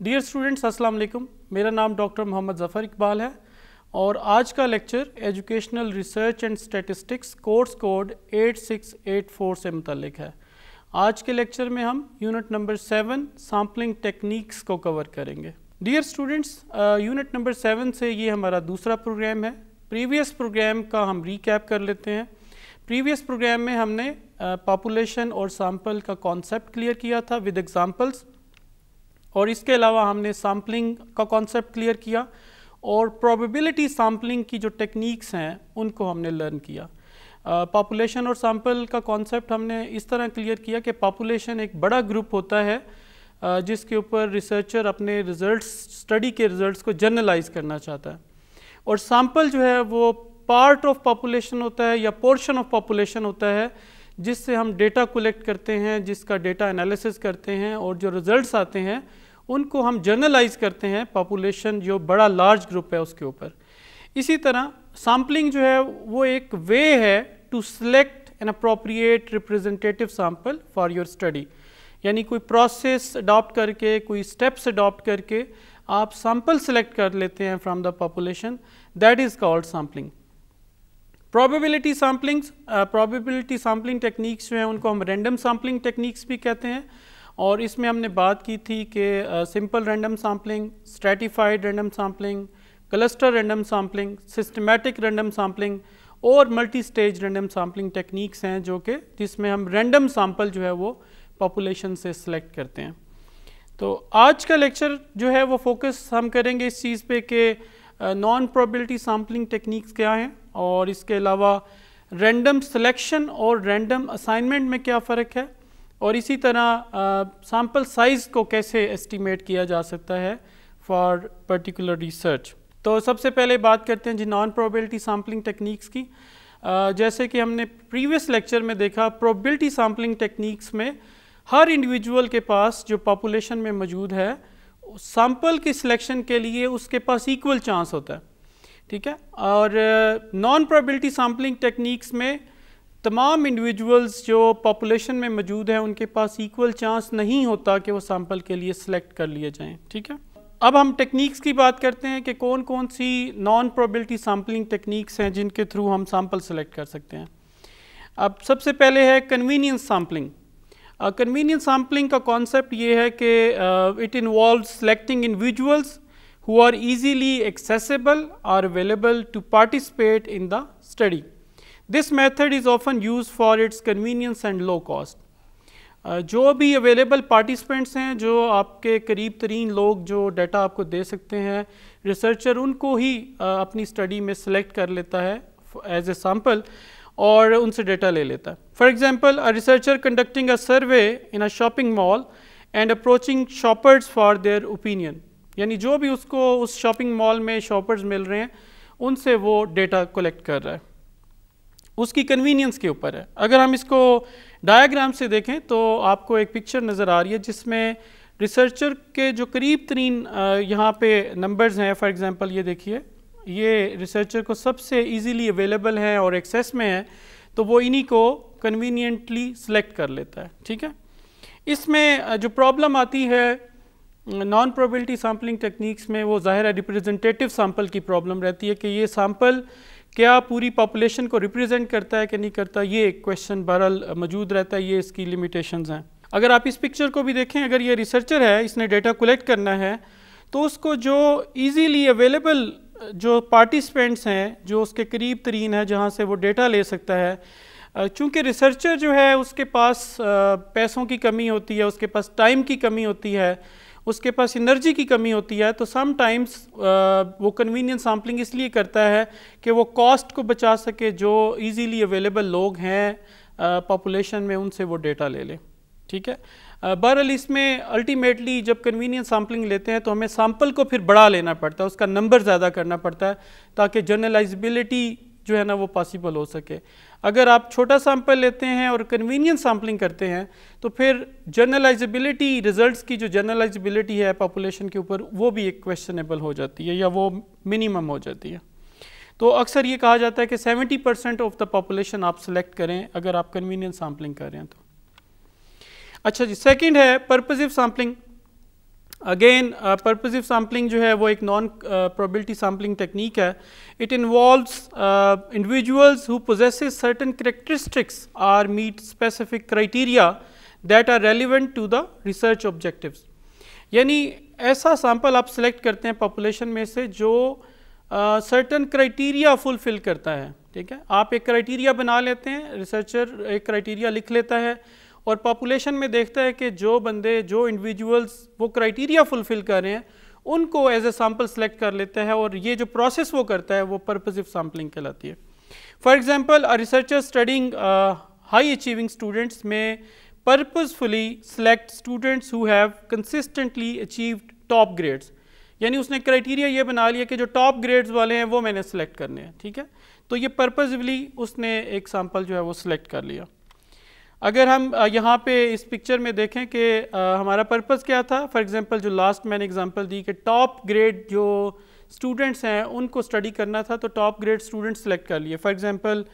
Dear students अस्सलाम वालेकुम मेरा नाम डॉक्टर मोहम्मद ज़फ़र इकबाल है और आज का lecture educational research and statistics course code 8684 से मुतलिक है। आज के लेक्चर में हम unit number seven sampling techniques को कवर करेंगे। Dear students unit number seven से ये हमारा दूसरा प्रोग्राम है। प्रीवियस प्रोग्राम का हम रिकैप कर लेते हैं। प्रीवियस प्रोग्राम में हमने पॉपुलेशन uh, और सैंपल का कॉन्सेप्ट क्लियर किया था विद एग्जांपल्स और इसके अलावा हमने सैम्पलिंग का कॉन्सेप्ट क्लियर किया और प्रोबेबिलिटी सैम्पलिंग की जो टेक्निक्स हैं उनको हमने लर्न किया। पॉपुलेशन uh, और सैंपल का कॉन्सेप्ट हमने इस तरह क्लियर किया कि पॉपुलेशन एक बड़ा ग्रुप होता है uh, जिसके ऊपर रिसर्चर अपने रिजल्ट्स स्टडी के रिजल्ट्स को जर्नलाइज करना चाहता है। और सैंपल जो है वो पार्ट ऑफ़ पॉपुलेशन होता है या पोर्शन ऑफ़ पॉपुलेशन होता है जिससे हम डेटा कलेक्ट करते हैं जिसका डेटा एनालिसिस करते हैं और जो रिजल्ट्स आते हैं उनको हम जर्नलाइज करते हैं पॉपुलेशन जो बड़ा लार्ज ग्रुप है उसके ऊपर। इसी तरह सैम्पलिंग जो है, वो एक वे है to select an appropriate representative sample for your study यानी कोई प्रोसेस अडॉप्ट करके, कोई स्टेप्स अडॉप्ट करके आप सैंपल सेलेक्ट कर लेते हैं from the population that is called sampling probability samplings probability sampling techniques जो हैं, उनको हम रैंडम सैम्पलिंग टेक्निक्स भी कहते हैं। और इसमें हमने बात की थी कि simple random sampling stratified random sampling cluster random sampling systematic random sampling और multi stage random sampling techniques हैं जो कि जिसमें हम रैंडम सैंपल जो है वो पॉपुलेशन से सिलेक्ट करते हैं। तो आज का लेक्चर जो है वो फोकस हम करेंगे इस चीज़ पे कि नॉन प्रोबेबिलिटी सैम्पलिंग टेक्निक्स क्या हैं और इसके अलावा रैंडम सिलेक्शन और रैंडम असाइनमेंट में क्या फ़र्क है। और इसी तरह सैंपल साइज़ को कैसे एस्टिमेट किया जा सकता है फॉर पर्टिकुलर रिसर्च तो सबसे पहले बात करते हैं जी नॉन प्रोबेबिलिटी सैम्पलिंग टेक्निक्स की। uh, जैसे कि हमने प्रीवियस लेक्चर में देखा प्रोबेबिलिटी सैम्पलिंग टेक्निक्स में हर इंडिविजुअल के पास जो पॉपुलेशन में मौजूद है सैंपल की सिलेक्शन के लिए उसके पास इक्वल चांस होता है। ठीक है? और नॉन प्रोबेबिलिटी सैम्पलिंग टेक्निक्स में तमाम इंडिविजुअल्स जो पॉपुलेशन में मौजूद हैं, उनके पास इक्वल चांस नहीं होता कि वो सैंपल के लिए सिलेक्ट कर लिए जाएँ, ठीक है? अब हम टेक्निक्स की बात करते हैं कि कौन कौन सी नॉन प्रोबेबिलिटी सैम्पलिंग टेक्निक्स हैं जिनके थ्रू हम सैंपल सेलेक्ट कर सकते हैं। अब सबसे पहले है कन्वीनियंस सैम्पलिंग कन्वीनियंस सैम्पलिंग का कॉन्सेप्ट ये है कि it involve selecting individuals who are easily accessible or available to participate in the study. Method is often used for its convenience and low cost. Uh, जो भी available participants हैं जो आपके करीब तरीन लोग जो डाटा आपको दे सकते हैं रिसर्चर उनको ही uh, अपनी स्टडी में सेलेक्ट कर लेता है एज ए सैंपल और उनसे डेटा ले लेता है। For example a researcher conducting a survey in a shopping mall and approaching shoppers for their opinion यानी जो भी उसको उस शॉपिंग मॉल में शॉपर्स मिल रहे हैं उनसे वो डेटा कलेक्ट कर रहा है। उसकी कन्वीनियंस के ऊपर है। अगर हम इसको डायग्राम से देखें तो आपको एक पिक्चर नज़र आ रही है जिसमें रिसर्चर के जो करीब तरीन यहाँ पे नंबर्स हैं फॉर एग्जांपल ये देखिए। ये रिसर्चर को सबसे इजीली अवेलेबल है और एक्सेस में है तो वो इन्हीं को कन्वीनियंटली सेलेक्ट कर लेता है, ठीक है? इसमें जो प्रॉब्लम आती है नॉन प्रोबेबिलिटी सैम्पलिंग टेक्निक्स में, वो ज़ाहिर है रिप्रेजेंटेटिव सैंपल की प्रॉब्लम रहती है कि ये सैंपल क्या पूरी पॉपुलेशन को रिप्रेजेंट करता है कि नहीं करता? ये एक क्वेश्चन बहरहाल मौजूद रहता है, ये इसकी लिमिटेशंस हैं। अगर आप इस पिक्चर को भी देखें, अगर ये रिसर्चर है, इसने डेटा कलेक्ट करना है तो उसको जो ईजीली अवेलेबल जो पार्टिसिपेंट्स हैं, जो उसके करीब तरीन है, जहाँ से वो डेटा ले सकता है चूँकि रिसर्चर जो है, उसके पास पैसों की कमी होती है, उसके पास टाइम की कमी होती है उसके पास एनर्जी की कमी होती है तो सम टाइम्स वो कन्वीनियंस सैम्पलिंग इसलिए करता है कि वो कॉस्ट को बचा सके जो इजीली अवेलेबल लोग हैं पॉपुलेशन में उनसे वो डेटा ले लें। ठीक है? बहरहाल इसमें अल्टीमेटली जब कन्वीनियंस सैम्पलिंग लेते हैं तो हमें सैंपल को फिर बड़ा लेना पड़ता है, उसका नंबर ज़्यादा करना पड़ता है, ताकि जर्नलाइजबिलिटी जो है ना वो पॉसिबल हो सके। अगर आप छोटा सैंपल लेते हैं और कन्वीनियंस सैम्पलिंग करते हैं तो फिर जर्नलाइजेबिलिटी रिजल्ट्स की जो जर्नलाइजेबिलिटी है पॉपुलेशन के ऊपर, वो भी एक क्वेश्चनेबल हो जाती है या वो मिनिमम हो जाती है। तो अक्सर ये कहा जाता है कि 70 परसेंट ऑफ़ द पॉपुलेशन आप सेलेक्ट करें अगर आप कन्वीनियंस सैम्पलिंग कर रहे हैं तो। अच्छा जी सेकंड है purposive sampling again purposive sampling जो है, वो एक नॉन प्रोबेबिलिटी सैम्पलिंग टेक्निक है. It involves individuals who possesses certain characteristics are meet specific criteria that are relevant to the research objectives यानी ऐसा सैंपल आप सेलेक्ट करते हैं पॉपुलेशन में से जो सर्टन क्राइटेरिया फुलफिल करता है, ठीक है? आप एक क्राइटेरिया बना लेते हैं रिसर्चर एक क्राइटेरिया लिख लेता है और पॉपुलेशन में देखता है कि जो बंदे, जो इंडिविजुअल्स वो क्राइटेरिया फुलफ़िल कर रहे हैं, उनको एज ए सैंपल सेलेक्ट कर लेता है और ये जो प्रोसेस वो करता है, वो पर्पजिव सैम्पलिंग कहलाती है। For example researcher studying high achieving students में purposefully select students who have consistently achieved top grades यानी उसने क्राइटेरिया ये बना लिया कि जो टॉप ग्रेड्स वाले हैं, वो मैंने सेलेक्ट करने हैं, ठीक है? तो ये पर्पजली उसने एक सैंपल जो है वो सिलेक्ट कर लिया। अगर हम यहाँ पे इस पिक्चर में देखें कि हमारा पर्पस क्या था? फॉर एग्जांपल जो लास्ट मैंने एग्जांपल दी कि टॉप ग्रेड जो स्टूडेंट्स हैं, उनको स्टडी करना था तो टॉप ग्रेड स्टूडेंट सेलेक्ट कर लिए। फॉर एग्जांपल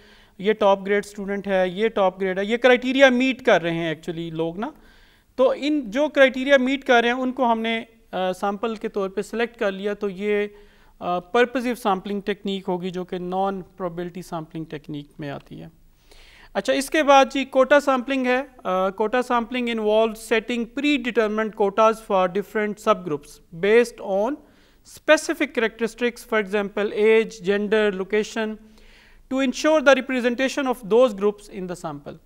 ये टॉप ग्रेड स्टूडेंट है, ये टॉप ग्रेड है, ये क्राइटेरिया मीट कर रहे हैं एक्चुअली लोग ना। तो इन जो क्राइटेरिया मीट कर रहे हैं, उनको हमने सैंपल के तौर पे सिलेक्ट कर लिया तो ये पर्पजिव सैम्पलिंग टेक्निक होगी, जो कि नॉन प्रोबेबिलिटी सैम्पलिंग टेक्निक में आती है। अच्छा इसके बाद जी कोटा सैम्पलिंग है quota sampling involve setting pre determined quotas for different sub groups based on specific characteristics, for example, age, gender, location, to ensure the representation of those groups in the sample.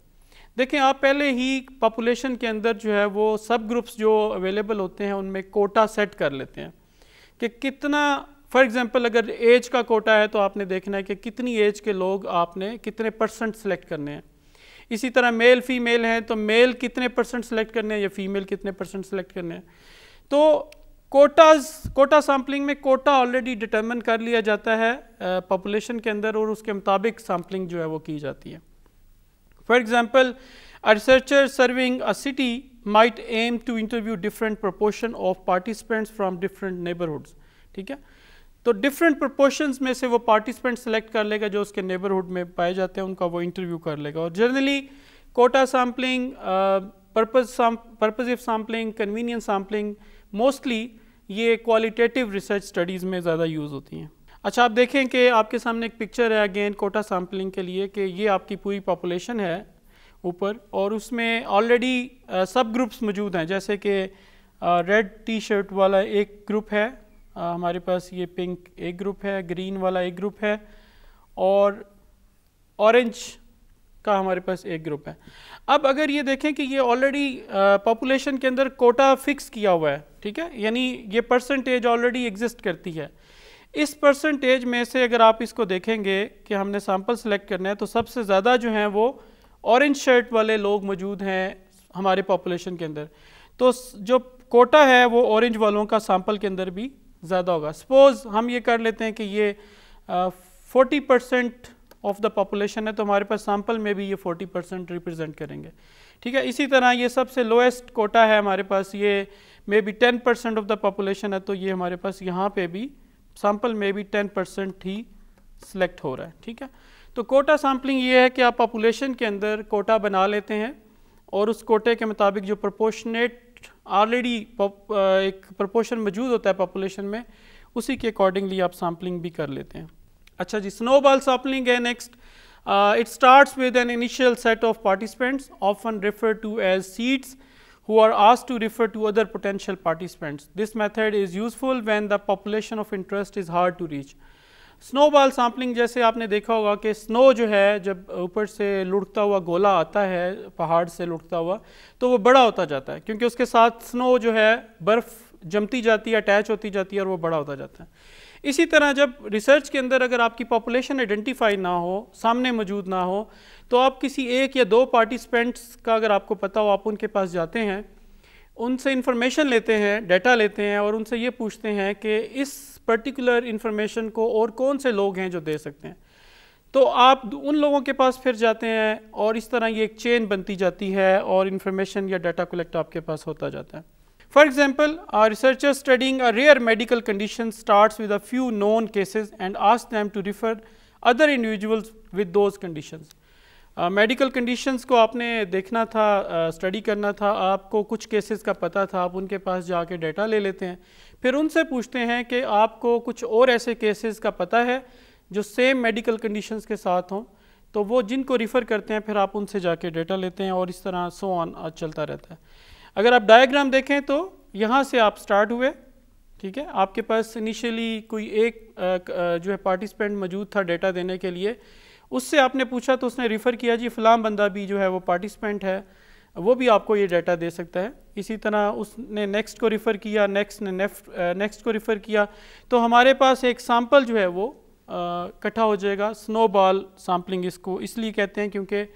देखें आप पहले ही population के अंदर जो है वो सब groups जो अवेलेबल होते हैं, उनमें कोटा सेट कर लेते हैं कि कितना फॉर एग्जांपल अगर एज का कोटा है तो आपने देखना है कि कितनी एज के लोग आपने कितने परसेंट सेलेक्ट करने हैं। इसी तरह मेल फीमेल हैं तो मेल कितने परसेंट सेलेक्ट करने हैं या फीमेल कितने परसेंट सेलेक्ट करने हैं। तो कोटाज कोटा सैम्पलिंग में कोटा ऑलरेडी डिटर्मिन कर लिया जाता है पॉपुलेशन के अंदर और उसके मुताबिक सैम्पलिंग जो है वो की जाती है। For example researcher surveying a city might aim to interview different proportion of participants from different neighbourhoods ठीक है? तो डिफरेंट प्रोपोर्शंस में से वो पार्टिसिपेंट सेलेक्ट कर लेगा जो उसके नेबरहुड में पाए जाते हैं, उनका वो इंटरव्यू कर लेगा। और generally quota sampling purpose purposive sampling convenience sampling mostly ये क्वालिटेटिव रिसर्च स्टडीज़ में ज़्यादा यूज़ होती हैं। अच्छा आप देखें कि आपके सामने एक पिक्चर है अगेन कोटा सैम्पलिंग के लिए कि ये आपकी पूरी पॉपुलेशन है ऊपर और उसमें ऑलरेडी सब ग्रुप्स मौजूद हैं, जैसे कि रेड टी शर्ट वाला एक ग्रुप है आ, हमारे पास ये पिंक एक ग्रुप है ग्रीन वाला एक ग्रुप है और ऑरेंज का हमारे पास एक ग्रुप है। अब अगर ये देखें कि ये ऑलरेडी पॉपुलेशन के अंदर कोटा फिक्स किया हुआ है ठीक है? यानी ये परसेंटेज ऑलरेडी एग्जिस्ट करती है। इस परसेंटेज में से अगर आप इसको देखेंगे कि हमने सैंपल सेलेक्ट करना है तो सबसे ज़्यादा जो हैं वो ऑरेंज शर्ट वाले लोग मौजूद हैं हमारे पॉपुलेशन के अंदर। तो जो कोटा है वो ऑरेंज वालों का सैंपल के अंदर भी ज़्यादा होगा। सपोज़ हम ये कर लेते हैं कि ये forty percent of the population है तो हमारे पास सैंपल में भी ये फोर्टी परसेंट रिप्रजेंट करेंगे। ठीक है? इसी तरह ये सबसे लोएस्ट कोटा है हमारे पास, ये maybe ten percent of the population है तो ये हमारे पास यहाँ पे भी सैंपल में भी टेन परसेंट ही सिलेक्ट हो रहा है। ठीक है? तो कोटा सैम्पलिंग ये है कि आप पॉपुलेशन के अंदर कोटा बना लेते हैं और उस कोटे के मुताबिक जो प्रोपोर्शनेट ऑलरेडी एक प्रपोर्शन मौजूद होता है पॉपुलेशन में, उसी के अकॉर्डिंगली आप सैम्पलिंग भी कर लेते हैं। अच्छा जी स्नोबॉल सैम्पलिंग है next it start with an initial set of participants often refer to as seeds who are आज to refer to other potential participants this method is useful when the population of interest is hard to reach snowball sampling जैसे आपने देखा होगा कि snow जो है, जब ऊपर से लुढ़कता हुआ गोला आता है, पहाड़ से लुढ़कता हुआ तो वो बड़ा होता जाता है, क्योंकि उसके साथ स्नो जो है, बर्फ़ जमती जाती है अटैच होती जाती है और वो बड़ा होता जाता है। इसी तरह जब रिसर्च के अंदर अगर आपकी पॉपुलेशन आइडेंटिफाई ना हो, सामने मौजूद ना हो तो आप किसी एक या दो पार्टिसिपेंट्स का अगर आपको पता हो, आप उनके पास जाते हैं, उनसे इंफॉर्मेशन लेते हैं डाटा लेते हैं और उनसे ये पूछते हैं कि इस पर्टिकुलर इन्फॉर्मेशन को और कौन से लोग हैं जो दे सकते हैं। तो आप उन लोगों के पास फिर जाते हैं और इस तरह ये एक चेन बनती जाती है और इन्फॉर्मेशन या डाटा कलेक्ट आपके पास होता जाता है। For example researcher studying a rare medical condition start with a few known cases and ask them to refer other individuals with those conditions medical uh, conditions को आपने देखना था स्टडी uh, करना था आपको कुछ केसेस का पता था आप उनके पास जाके डेटा ले लेते हैं। फिर उनसे पूछते हैं कि आपको कुछ और ऐसे केसेस का पता है जो सेम मेडिकल कंडीशंस के साथ हों तो वो जिनको रिफ़र करते हैं फिर आप उनसे जाके डेटा लेते हैं और इस तरह सो ऑन चलता रहता है। अगर आप डायग्राम देखें तो यहाँ से आप स्टार्ट हुए ठीक है? आपके पास इनिशियली कोई एक जो है पार्टिसिपेंट मौजूद था डेटा देने के लिए उससे आपने पूछा तो उसने रिफ़र किया, जी फ़लाम बंदा भी जो है वो पार्टिसिपेंट है, वो भी आपको ये डाटा दे सकता है। इसी तरह उसने नेक्स्ट को रिफ़र किया नेक्स्ट ने नेक्स्ट को रिफ़र किया। तो हमारे पास एक सैंपल जो है वो इकट्ठा हो जाएगा स्नो बॉल सैम्पलिंग इसको इसलिए कहते हैं क्योंकि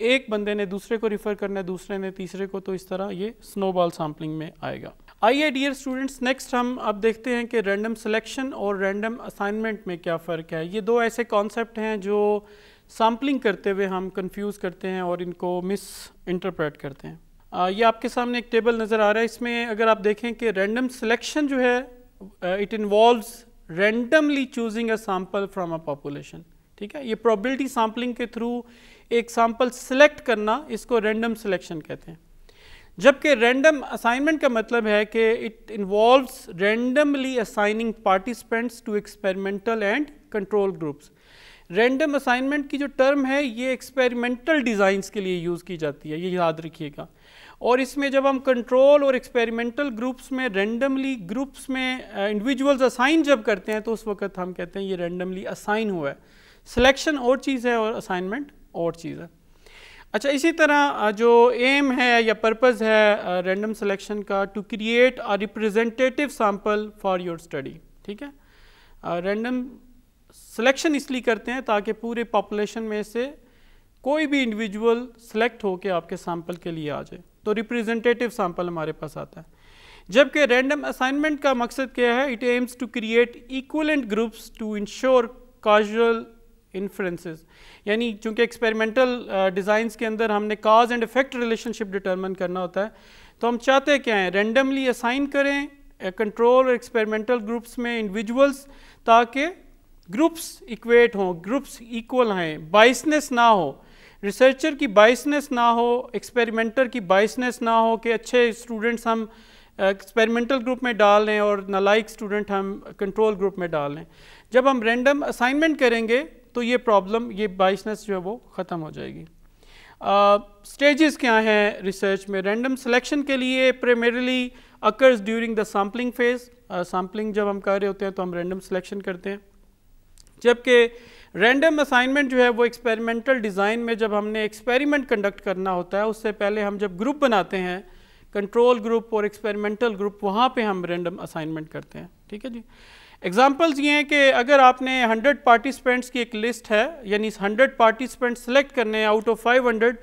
एक बंदे ने दूसरे को रिफ़र करना है, दूसरे ने तीसरे को तो इस तरह ये स्नो बॉल सैम्पलिंग में आएगा। आइए डियर स्टूडेंट्स नेक्स्ट हम अब देखते हैं कि रैंडम सिलेक्शन और रैंडम असाइनमेंट में क्या फ़र्क है। ये दो ऐसे कॉन्सेप्ट हैं जो सैम्पलिंग करते हुए हम कंफ्यूज करते हैं और इनको मिस इंटरप्रेट करते हैं। ये आपके सामने एक टेबल नज़र आ रहा है। इसमें अगर आप देखें कि रैंडम सिलेक्शन जो है it involves randomly choosing a sample from a population ठीक है? ये प्रॉबिलिटी सैम्पलिंग के थ्रू एक सैंपल सेलेक्ट करना, इसको रैंडम सिलेक्शन कहते हैं। जबकि रैंडम असाइनमेंट का मतलब है कि it involves randomly assigning participants to experimental and control groups random assignment की जो टर्म है ये एक्सपेरिमेंटल डिज़ाइंस के लिए यूज़ की जाती है ये याद रखिएगा। और इसमें जब हम कंट्रोल और एक्सपेरिमेंटल ग्रुप्स में रैंडमली ग्रुप्स में इंडिविजुअल्स uh, असाइन जब करते हैं तो उस वक्त हम कहते हैं ये रैंडमली असाइन हुआ है। सिलेक्शन और चीज़ है और असाइनमेंट और चीज़ है। अच्छा इसी तरह जो एम है या पर्पज़ है रैंडम सिलेक्शन का to create a representative sample for your study ठीक है? रैंडम सिलेक्शन इसलिए करते हैं ताकि पूरे पॉपुलेशन में से कोई भी इंडिविजुअल सेलेक्ट होकर आपके सैंपल के लिए आ जाए। तो रिप्रेजेंटेटिव सैंपल हमारे पास आता है। जबकि रैंडम असाइनमेंट का मकसद क्या है? It aims to create equivalent groups to ensure causal inferences यानी चूँकि एक्सपेरिमेंटल डिज़ाइंस uh, के अंदर हमने cause and effect relationship determine करना होता है तो हम चाहते क्या हैं? रेंडमली असाइन करें कंट्रोल और एक्सपेरिमेंटल ग्रुप्स में इंडिविजुअल्स ताकि ग्रुप्स इक्वेट हों ग्रुप्स इक्वल हैं बाइसनेस ना हो। रिसर्चर की बाइसनेस ना हो एक्सपेरिमेंटर की बाइसनेस ना हो कि अच्छे स्टूडेंट्स हम एक्सपेरिमेंटल uh, ग्रुप में डाल लें और नालाइक स्टूडेंट हम कंट्रोल ग्रुप में डाल लें जब हम रैंडम असाइनमेंट करेंगे तो ये प्रॉब्लम ये बाइसनेस जो है वो ख़त्म हो जाएगी। स्टेजेस uh, क्या हैं रिसर्च में? रैंडम सिलेक्शन के लिए primarily occurs during the sampling phase sampling जब हम कर रहे होते हैं तो हम रैंडम सिलेक्शन करते हैं। जबकि रैंडम असाइनमेंट जो है वो एक्सपेरिमेंटल डिज़ाइन में जब हमने एक्सपेरिमेंट कंडक्ट करना होता है उससे पहले हम जब ग्रुप बनाते हैं कंट्रोल ग्रुप और एक्सपेरिमेंटल ग्रुप वहाँ पे हम रैंडम असाइनमेंट करते हैं। ठीक है जी? एग्जाम्पल्स ये हैं कि अगर आपने 100 पार्टिसिपेंट्स की एक लिस्ट है, यानी 100 पार्टिसिपेंट्स सेलेक्ट करने हैं आउट ऑफ़ 500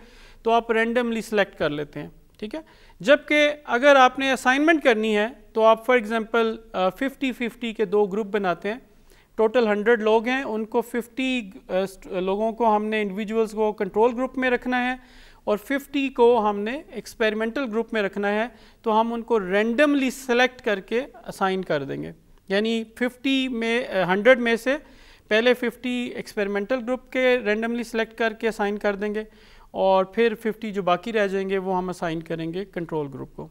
तो आप रैंडमली सेलेक्ट कर लेते हैं, ठीक है? जबकि अगर आपने असाइनमेंट करनी है तो आप फॉर फिफ्टी फिफ्टी के दो ग्रुप बनाते हैं। टोटल 100 लोग हैं, उनको 50 लोगों को हमने इंडिविजुअल्स को कंट्रोल ग्रुप में रखना है और 50 को हमने एक्सपेरिमेंटल ग्रुप में रखना है तो हम उनको रेंडमली सेलेक्ट करके असाइन कर देंगे। यानी 50 में 100 में से पहले 50 एक्सपेरिमेंटल ग्रुप के रेंडमली सेलेक्ट करके असाइन कर देंगे और फिर 50 जो बाकी रह जाएँगे वो हम असाइन करेंगे कंट्रोल ग्रुप को।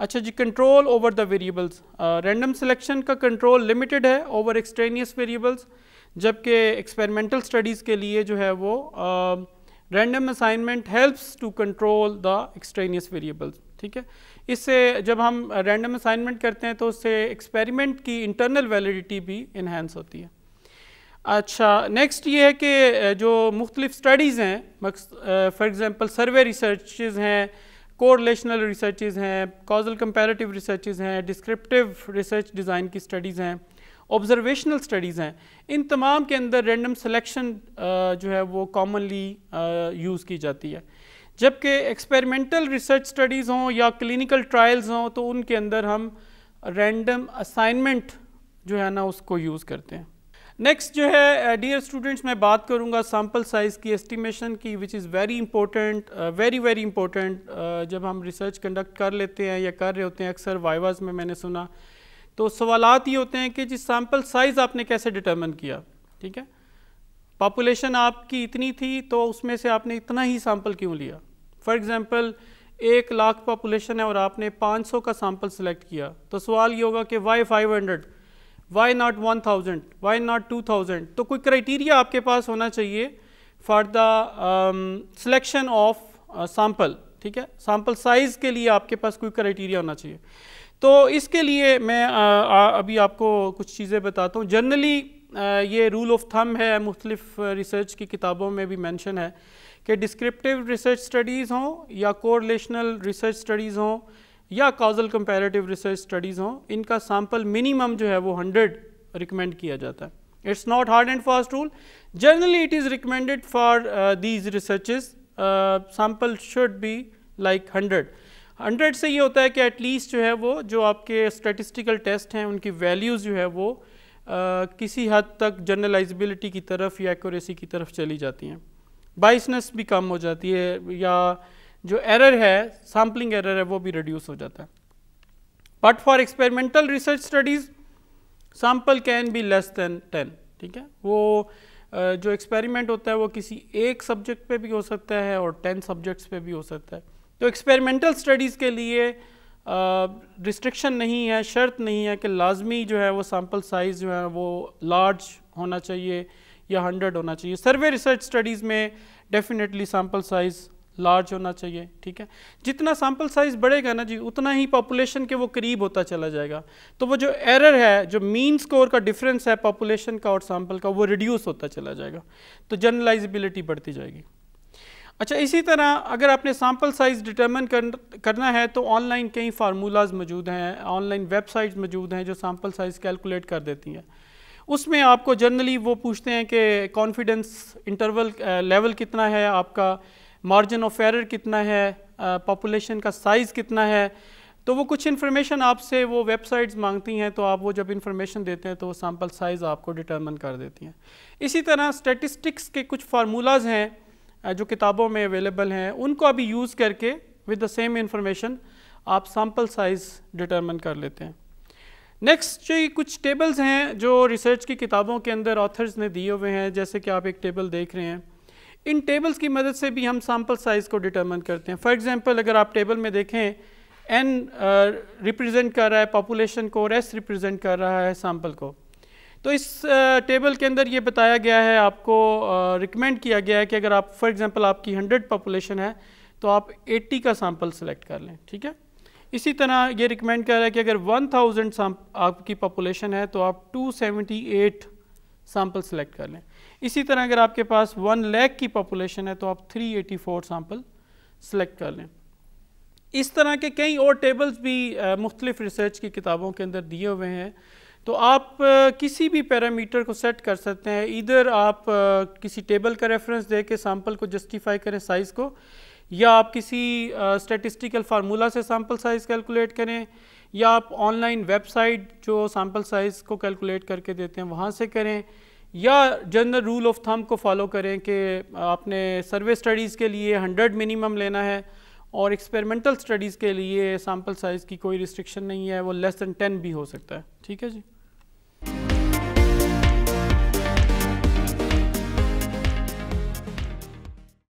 अच्छा जी control over the variables random selection का कंट्रोल लिमिटेड है ओवर एक्सट्रेनियस वेरिएबल्स जबकि एक्सपेरिमेंटल स्टडीज़ के लिए जो है वो random assignment helps to control the extraneous variables ठीक है? इससे जब हम रैंडम असाइनमेंट करते हैं तो उससे एक्सपेरिमेंट की इंटरनल वैलिडिटी भी इन्हेंस होती है। अच्छा नेक्स्ट ये है कि जो मुख्तलिफ़ स्टडीज़ हैं फॉर एग्ज़ाम्पल सर्वे रिसर्चेज़ हैं कोरिलेशनल रिसर्चेज़ हैं कॉजल कंपेरेटिव रिसर्चेज़ हैं डिस्क्रिप्टिव रिसर्च डिज़ाइन की स्टडीज़ हैं। ऑब्जर्वेशनल स्टडीज़ हैं। इन तमाम के अंदर रैंडम सिलेक्शन जो है वो कॉमनली यूज़ की जाती है। जबकि एक्सपेरिमेंटल रिसर्च स्टडीज़ हों या क्लिनिकल ट्रायल्स हों तो उनके अंदर हम रैंडम असाइनमेंट जो है ना, उसको यूज़ करते हैं। नेक्स्ट जो है डियर स्टूडेंट्स मैं बात करूँगा सैंपल साइज़ की एस्टिमेशन की which is very important very very important जब हम रिसर्च कंडक्ट कर लेते हैं या कर रहे होते हैं, अक्सर वाइवाज में मैंने सुना तो सवाल ये होते हैं कि जी सैंपल साइज़ आपने कैसे डिटर्मन किया? ठीक है? पॉपुलेशन आपकी इतनी थी तो उसमें से आपने इतना ही सैंपल क्यों लिया? फॉर एग्ज़ाम्पल एक लाख पॉपुलेशन है और आपने 500 का सैंपल सेलेक्ट किया। तो सवाल ये होगा कि why 500 why not 1000 why not 2000 तो कोई क्राइटेरिया आपके पास होना चाहिए for the selection of sample ठीक है? सैंपल साइज़ के लिए आपके पास कोई क्राइटेरिया होना चाहिए। तो इसके लिए मैं आ, आ, अभी आपको कुछ चीज़ें बताता हूँ। जनरली ये रूल ऑफ़ थम है मुख्तलिफ़ रिसर्च की किताबों में भी मेंशन है कि डिस्क्रिप्टिव रिसर्च स्टडीज़ हों या कोरिलेशनल रिसर्च स्टडीज़ हों या काजल कंपैरेटिव रिसर्च स्टडीज़ हों इनका सैंपल मिनिमम जो है वो हंड्रेड रिकमेंड किया जाता है। It's not hard and fast rule generally it is recommended for these researches sample should be like hundred hundred से ये होता है कि एटलीस्ट जो है वो जो आपके स्टेटिस्टिकल टेस्ट हैं उनकी वैल्यूज़ जो है वो uh, किसी हद तक जनरलाइजबिलिटी की तरफ़ या एक्यूरेसी की तरफ़ चली जाती हैं। बाइसनेस भी कम हो जाती है या जो एरर है सैम्पलिंग एरर है वो भी रिड्यूस हो जाता है। But for experimental research studies sample can be less than ten ठीक है? वो जो एक्सपेरिमेंट होता है वो किसी एक सब्जेक्ट पे भी हो सकता है और टेन सब्जेक्ट्स पे भी हो सकता है। तो एक्सपेरिमेंटल स्टडीज़ के लिए रिस्ट्रिक्शन नहीं है, शर्त नहीं है कि लाजमी जो है वो सैंपल साइज़ जो है वो लार्ज होना चाहिए या हंड्रेड होना चाहिए। सर्वे रिसर्च स्टडीज़ में डेफिनेटली सैंपल साइज़ लार्ज होना चाहिए, ठीक है? जितना सैंपल साइज़ बढ़ेगा ना जी, उतना ही पॉपुलेशन के वो करीब होता चला जाएगा। तो वो जो एरर है, जो मीन स्कोर का डिफरेंस है पॉपुलेशन का और सैंपल का, वो रिड्यूस होता चला जाएगा। तो जनरलाइजिबिलिटी बढ़ती जाएगी। अच्छा इसी तरह अगर आपने सैंपल साइज़ डिटर्मन कर, करना है तो ऑनलाइन कई फार्मूलाज मौजूद हैं ऑनलाइन वेबसाइट्स मौजूद हैं जो सैंपल साइज़ कैलकुलेट कर देती हैं। उसमें आपको जनरली वो पूछते हैं कि कॉन्फिडेंस इंटरवल लेवल कितना है आपका मार्जिन ऑफ़ एरर कितना है पॉपुलेशन का साइज़ कितना है। तो वो कुछ इन्फॉर्मेशन आपसे वो वेबसाइट्स मांगती हैं तो आप वो जब इन्फॉर्मेशन देते हैं तो वो सैंपल साइज़ आपको डिटर्मन कर देती हैं। इसी तरह स्टेटिस्टिक्स के कुछ फार्मूलाज हैं जो किताबों में अवेलेबल हैं, उनको अभी यूज़ करके विद द सेम इन्फॉर्मेशन आप सैंपल साइज़ डिटर्मन कर लेते हैं। नेक्स्ट जो कुछ टेबल्स हैं, जो रिसर्च की किताबों के अंदर ऑथर्स ने दिए हुए हैं, जैसे कि आप एक टेबल देख रहे हैं, इन टेबल्स की मदद से भी हम सैंपल साइज़ को डिटर्मन करते हैं। फॉर एग्जांपल अगर आप टेबल में देखें एन रिप्रेजेंट कर रहा है पॉपुलेशन को और एस रिप्रेजेंट कर रहा है सैंपल को। तो इस टेबल के अंदर ये बताया गया है, आपको रिकमेंड किया गया है कि अगर आप फॉर एग्जांपल आपकी 100 पॉपुलेशन है तो आप 80 का सैंपल सेलेक्ट कर लें, ठीक है? इसी तरह ये रिकमेंड कर रहा है कि अगर 1000 आपकी पॉपुलेशन है तो आप 278 सैंपल सेलेक्ट कर लें। इसी तरह अगर आपके पास वन लैख की पॉपुलेशन है तो आप 384 सैंपल सेलेक्ट कर लें। इस तरह के कई और टेबल्स भी मुख्तलिफ़ रिसर्च की किताबों के अंदर दिए हुए हैं। तो आप किसी भी पैरामीटर को सेट कर सकते हैं। इधर आप किसी टेबल का रेफरेंस दे के सैंपल को जस्टिफाई करें साइज़ को, या आप किसी स्टेटिस्टिकल फार्मूला से सैंपल साइज़ कैलकुलेट करें, या आप ऑनलाइन वेबसाइट जो सैंपल साइज़ को कैलकुलेट करके देते हैं वहाँ से करें, या जनरल रूल ऑफ़ थम को फॉलो करें कि आपने सर्वे स्टडीज़ के लिए 100 मिनिमम लेना है और एक्सपेरिमेंटल स्टडीज़ के लिए सैंपल साइज़ की कोई रिस्ट्रिक्शन नहीं है, वो लेस दैन टेन भी हो सकता है। ठीक है जी?